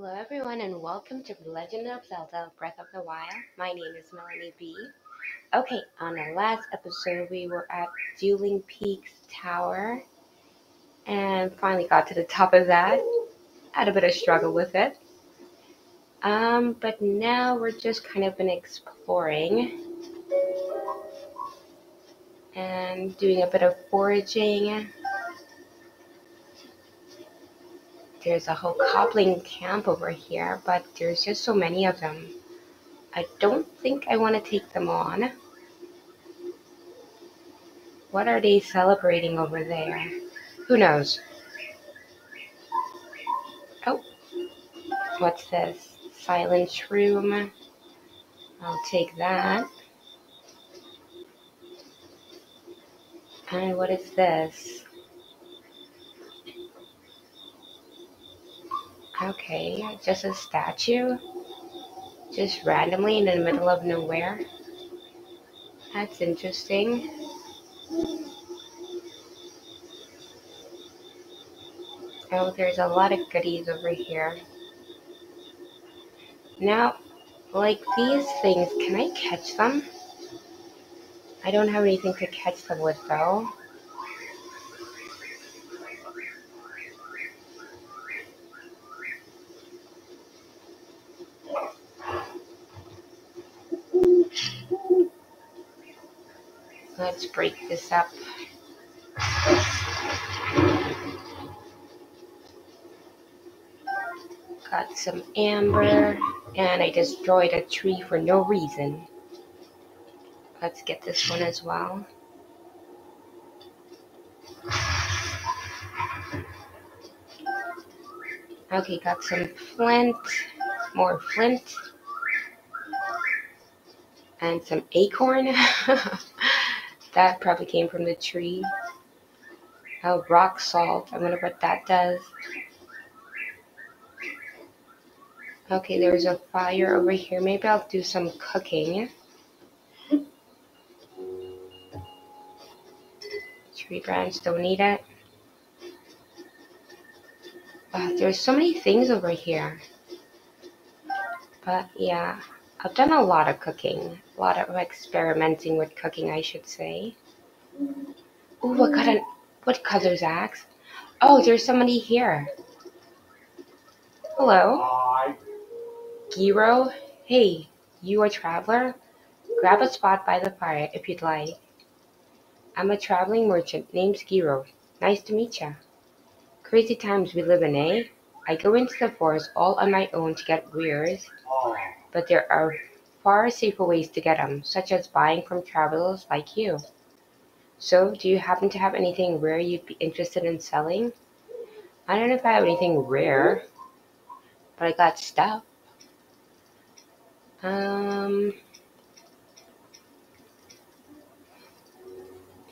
Hello, everyone, and welcome to The Legend of Zelda Breath of the Wild. My name is Melanie V. Okay, on the last episode, we were at Dueling Peaks Tower and finally got to the top of that. Had a bit of struggle with it. Um, but now we're just kind of been exploring and doing a bit of foraging There's a whole Bokoblin camp over here, but there's just so many of them. I don't think I want to take them on. What are they celebrating over there? Who knows? Oh, what's this? Silent Shroom. I'll take that. And what is this? Okay, just a statue? Just randomly in the middle of nowhere? That's interesting. Oh, there's a lot of goodies over here. Now, like these things, can I catch them? I don't have anything to catch them with though. Let's break this up. Got some amber, and I destroyed a tree for no reason. Let's get this one as well. Okay, got some flint, more flint, and some acorn. That probably came from the tree. Oh, rock salt. I wonder what that does. Okay, there's a fire over here. Maybe I'll do some cooking. Tree branch, don't need it. Uh, there's so many things over here. But yeah. I've done a lot of cooking, a lot of experimenting with cooking, I should say. Oh, what got an what color's axe? Oh, there's somebody here. Hello. Hi. Giro. Hey, you a traveler? Grab a spot by the fire if you'd like. I'm a traveling merchant named Giro. Nice to meet ya. Crazy times we live in, eh? I go into the forest all on my own to get wares. Oh but there are far safer ways to get them, such as buying from travelers like you. So, do you happen to have anything rare you'd be interested in selling? I don't know if I have anything rare, but I got stuff. Um,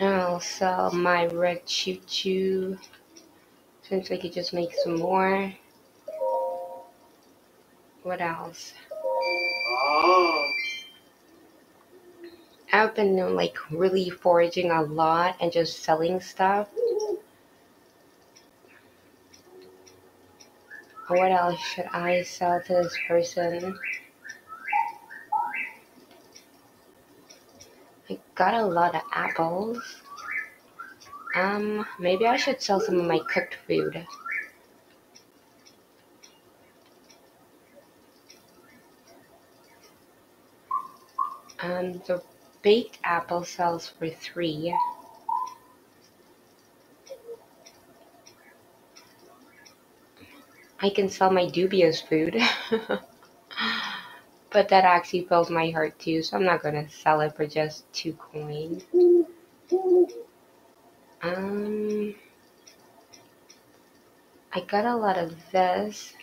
I'll sell my red Chuchu. Since I could just make some more. What else? I've been like really foraging a lot and just selling stuff. What else should I sell to this person? I got a lot of apples. Um, maybe I should sell some of my cooked food. Um, the baked apple sells for three. I can sell my dubious food. but that actually fills my heart too, so I'm not gonna sell it for just two coins. Um, I got a lot of this,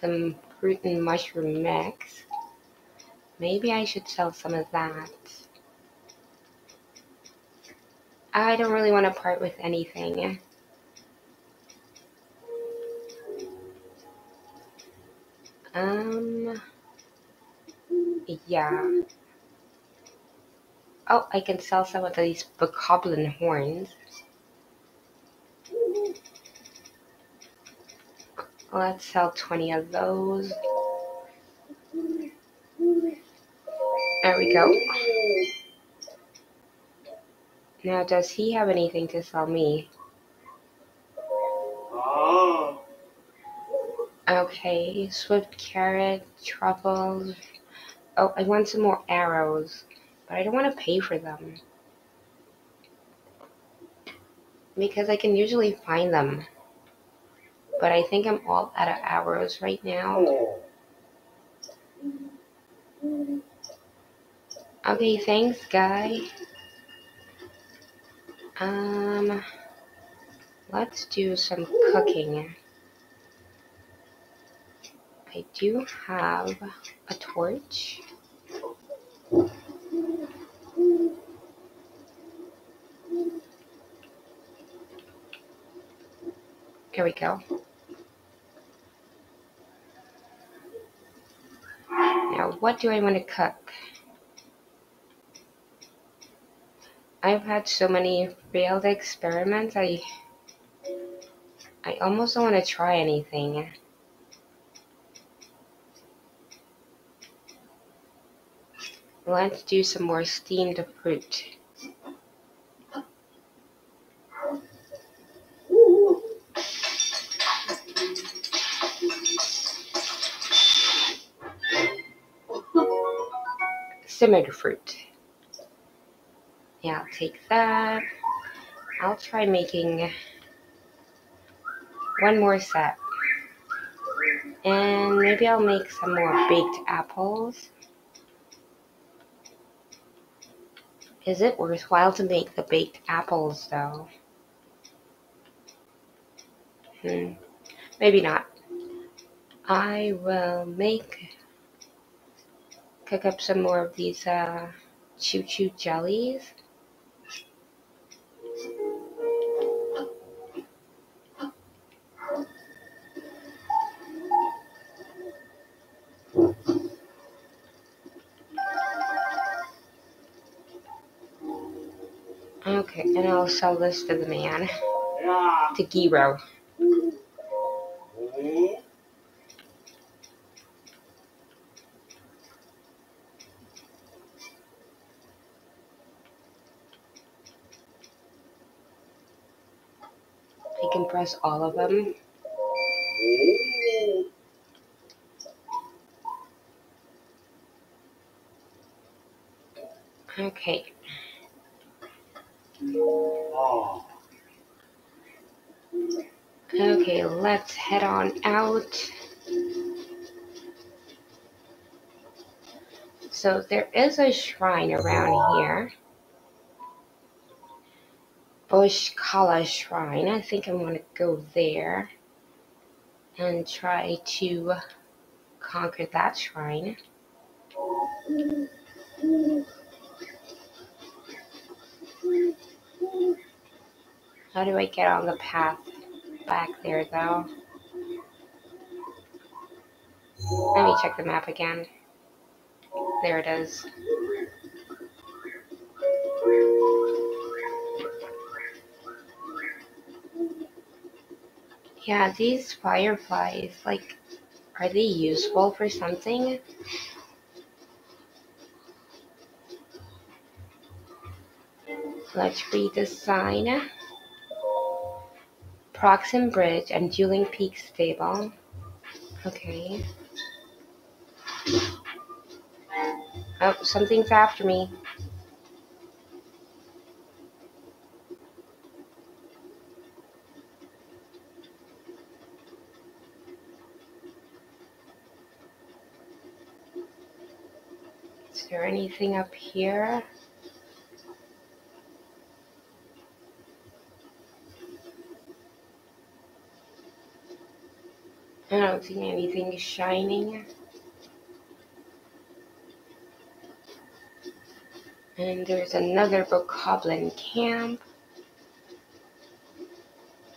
the fruit and mushroom mix. Maybe I should sell some of that. I don't really want to part with anything. Um, yeah. Oh, I can sell some of these bokoblin horns. Let's sell 20 of those. There we go. Now, does he have anything to sell me? Okay, swift carrot, truffles. Oh, I want some more arrows, but I don't want to pay for them. Because I can usually find them. But I think I'm all out of arrows right now. Okay, thanks, guy. Um, let's do some cooking. I do have a torch. Here we go. Now, what do I want to cook? I've had so many failed experiments, I I almost don't want to try anything. Let's do some more steamed fruit. Simmered fruit. Yeah, I'll take that. I'll try making one more set. And maybe I'll make some more baked apples. Is it worthwhile to make the baked apples though? Hmm, maybe not. I will make, cook up some more of these uh, Chuchu jellies. Okay, and I'll sell this to the man, to Giro. I can press all of them. So there is a shrine around here. Bosh Kala Shrine. I think I'm going to go there and try to conquer that shrine. How do I get on the path back there though? Let me check the map again. There it is. Yeah, these fireflies, like, are they useful for something? Let's read the sign. Proxim Bridge and Dueling Peak Stable. Okay. Oh, something's after me. Is there anything up here? I don't see anything shining. And there's another Bokoblin camp.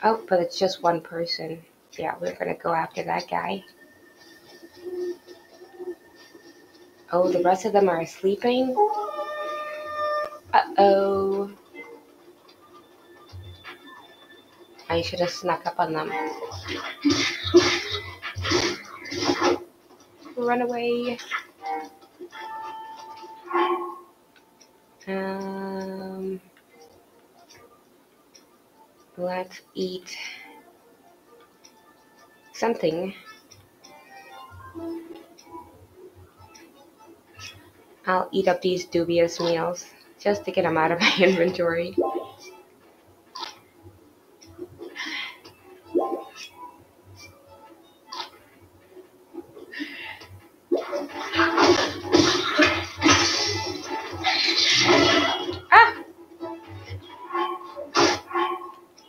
Oh, but it's just one person. Yeah, we're gonna go after that guy. Oh, the rest of them are sleeping? Uh-oh. I should have snuck up on them. run away. Um, let's eat something. I'll eat up these dubious meals just to get them out of my inventory.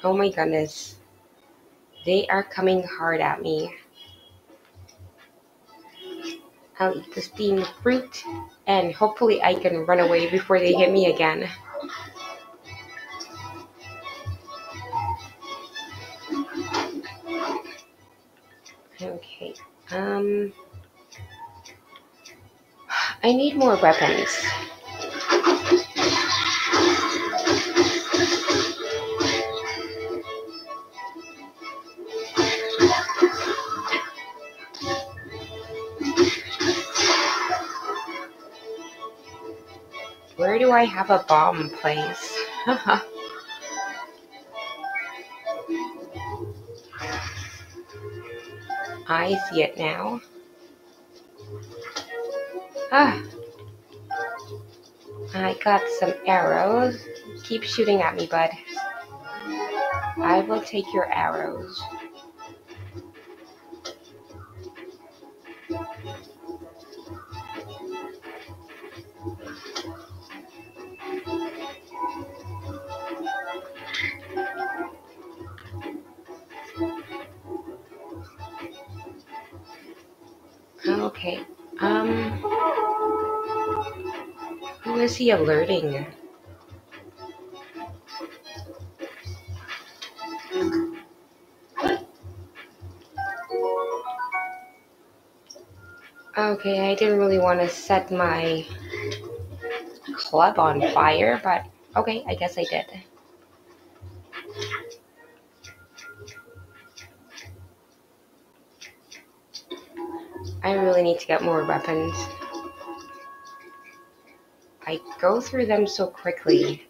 Oh my goodness. They are coming hard at me. I'll eat the steamed fruit and hopefully I can run away before they hit me again. Okay, um, I need more weapons. Where do I have a bomb place? I see it now. Ah. I got some arrows. Keep shooting at me, bud. I will take your arrows. Alerting? Okay, I didn't really want to set my club on fire, but okay, I guess I did. I really need to get more weapons. I go through them so quickly.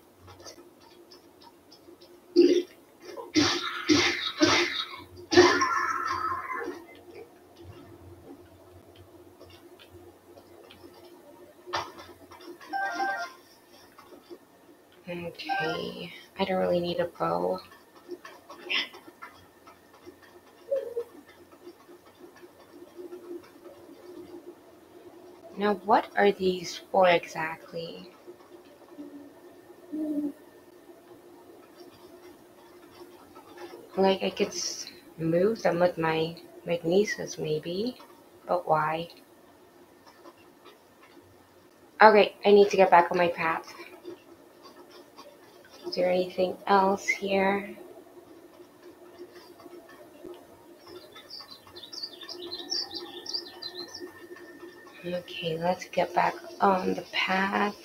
Okay, I don't really need a bow. Now, what are these for exactly? Like, I could move them with my magnesis, maybe. But why? Okay, I need to get back on my path. Is there anything else here? Okay, let's get back on the path.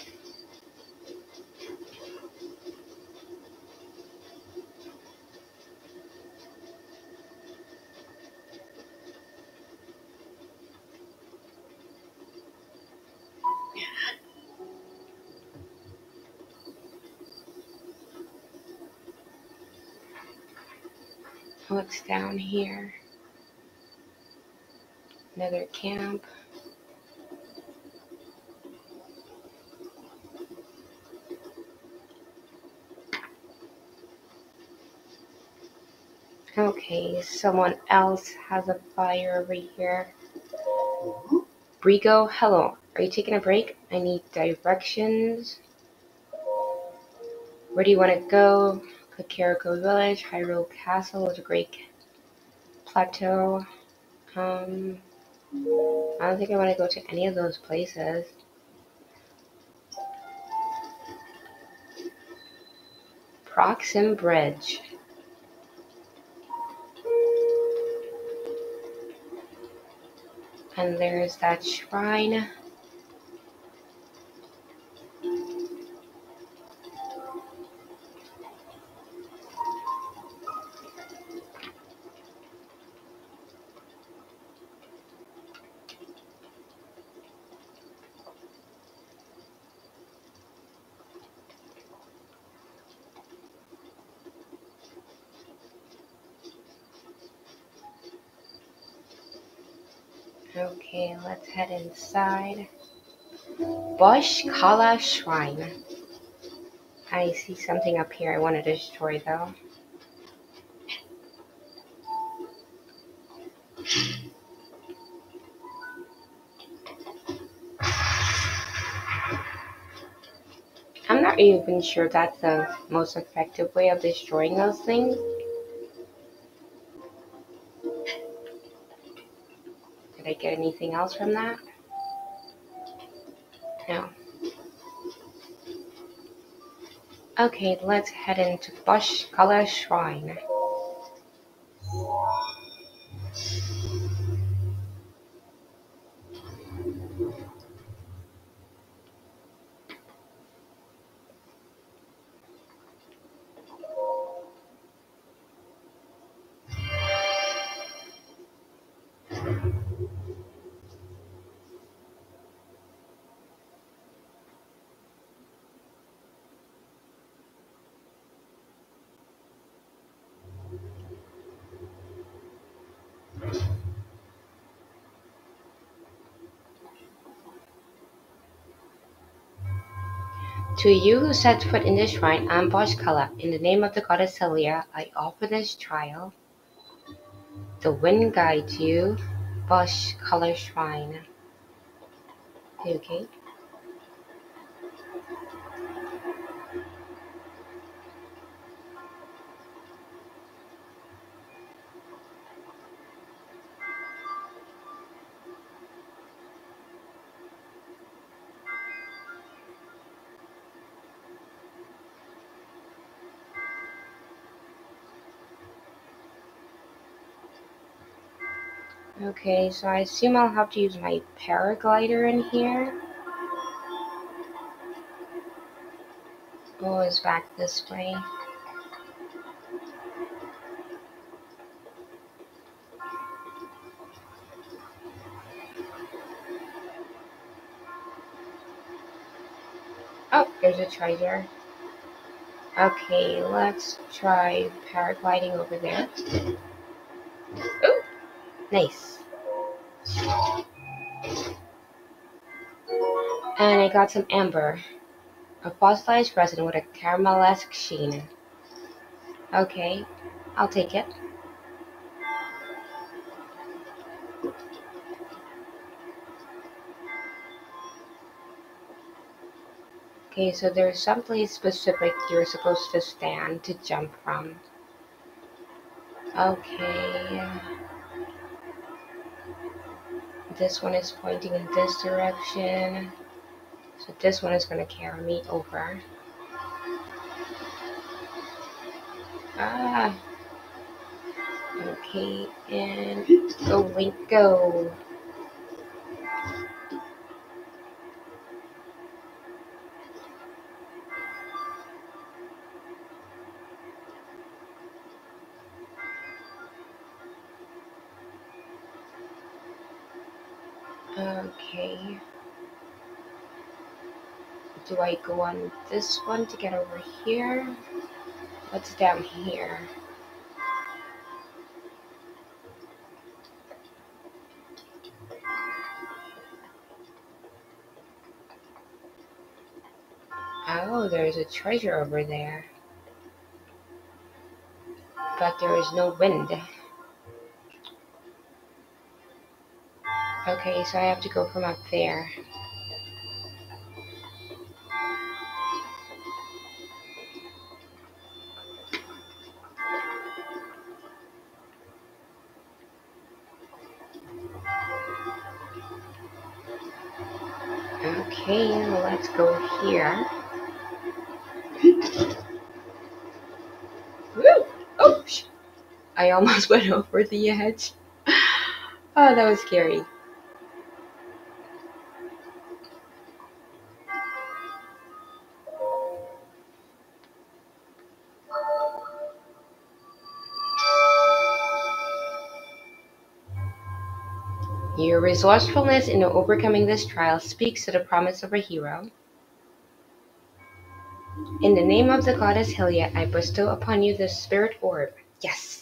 What's down here? Another camp. Okay, someone else has a fire over here. Brigo, hello. Are you taking a break? I need directions. Where do you want to go? Kakariko Village, Hyrule Castle, the Great Plateau. Um, I don't think I want to go to any of those places. Proxim Bridge. And there's that shrine. Head inside. Bosh Kala Shrine. I see something up here I want to destroy though. I'm not even sure that's the most effective way of destroying those things. Anything else from that? No. Okay, let's head into Bosh Kala Shrine. To you who set foot in this shrine, I am. In the name of the goddess Hylia, I offer this trial. The wind guides you, Bosh Kala Shrine. Okay. Okay, so I assume I'll have to use my paraglider in here. Oh, it's back this way. Oh, there's a treasure. Okay, let's try paragliding over there. Nice. And I got some amber. A fossilized resin with a caramelesque sheen. Okay, I'll take it. Okay, so there's someplace specific you're supposed to stand to jump from. Okay. This one is pointing in this direction. So this one is going to carry me over. Ah. Okay, and go, Link, go. Okay. Do I go on this one to get over here? What's down here? Oh, there's a treasure over there. But there is no wind. Okay, so I have to go from up there. Okay, let's go here. Woo! Oh, I almost went over the edge. Oh, that was scary. Resourcefulness in overcoming this trial speaks to the promise of a hero. In the name of the goddess Hylia, I bestow upon you the spirit orb. Yes!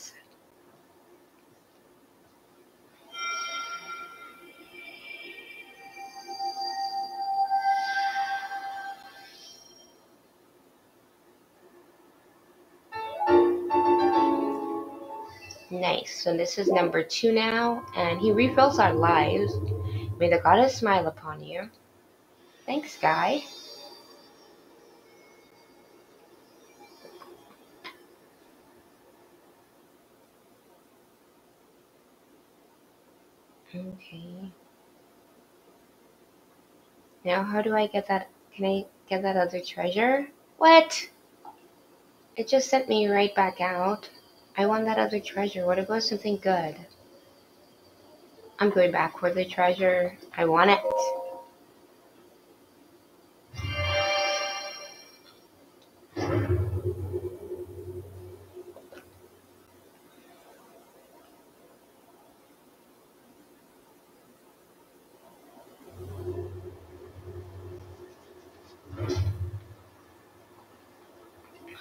Nice. So this is number two now, and he refills our lives. May the goddess smile upon you. Thanks, guy. Okay. Now how do I get that? Can I get that other treasure? What? It just sent me right back out. I want that other treasure. What about something good? I'm going back for the treasure. I want it.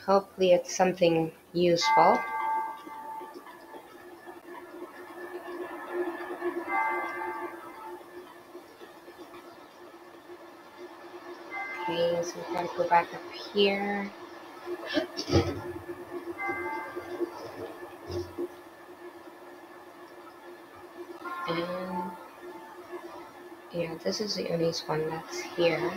Hopefully it's something useful. Here. And yeah, this is the only one that's here.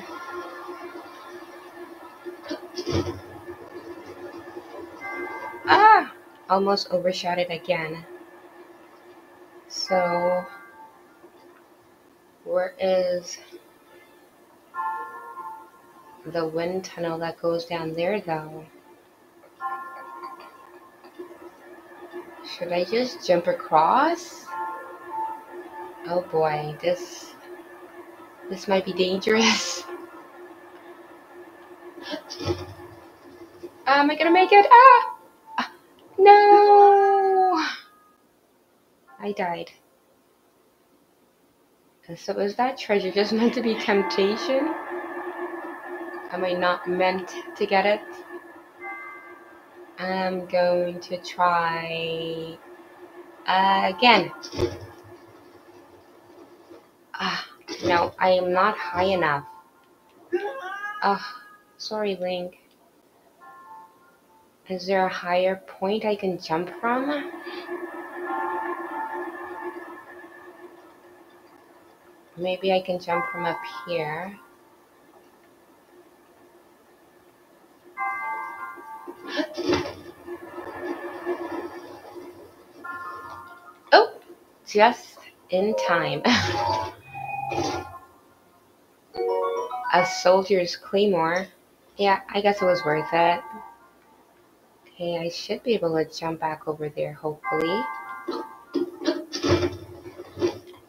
Ah! Almost overshot it again. So, where is the wind tunnel that goes down there though? Should I just jump across? Oh boy, this this might be dangerous. Am I gonna make it? Ah! No! I died. And so is that treasure just meant to be temptation? Am I not meant to get it? I'm going to try again. Ah, no, I am not high enough. Ah, sorry, Link. Is there a higher point I can jump from? Maybe I can jump from up here. Just in time. a soldier's claymore. Yeah, I guess it was worth it. Okay, I should be able to jump back over there, hopefully.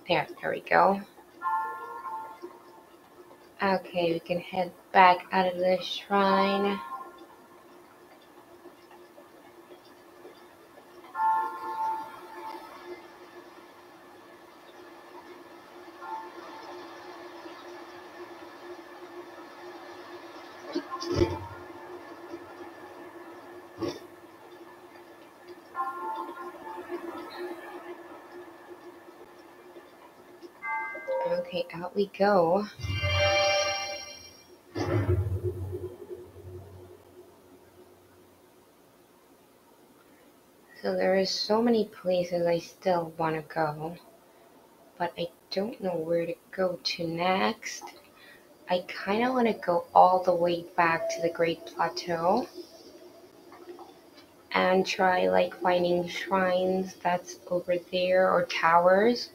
There, there we go. Okay, we can head back out of the shrine. Okay, out we go. So there is so many places I still want to go, but I don't know where to go to next. I kind of want to go all the way back to the Great Plateau and try like finding shrines that's over there or towers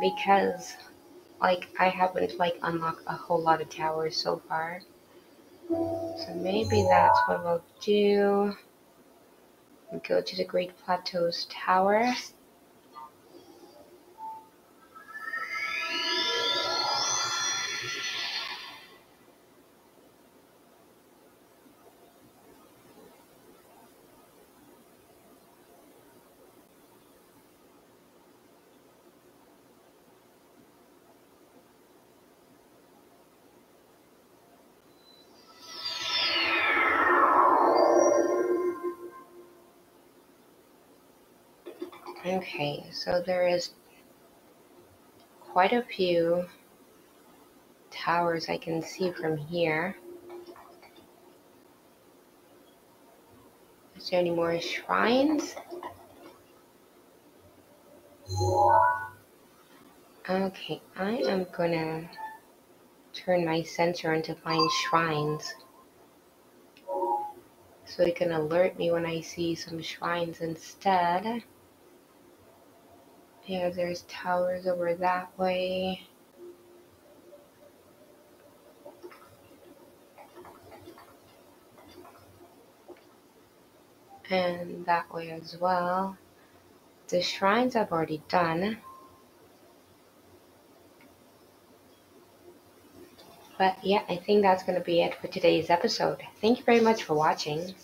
because like I haven't like unlocked a whole lot of towers so far. So maybe that's what we'll do. Go to the Great Plateaus Tower. Okay, so there is quite a few towers I can see from here. Is there any more shrines? Okay, I am gonna turn my sensor on to find shrines. So it can alert me when I see some shrines instead. Yeah, there's towers over that way. And that way as well. The shrines I've already done. But yeah, I think that's going to be it for today's episode. Thank you very much for watching.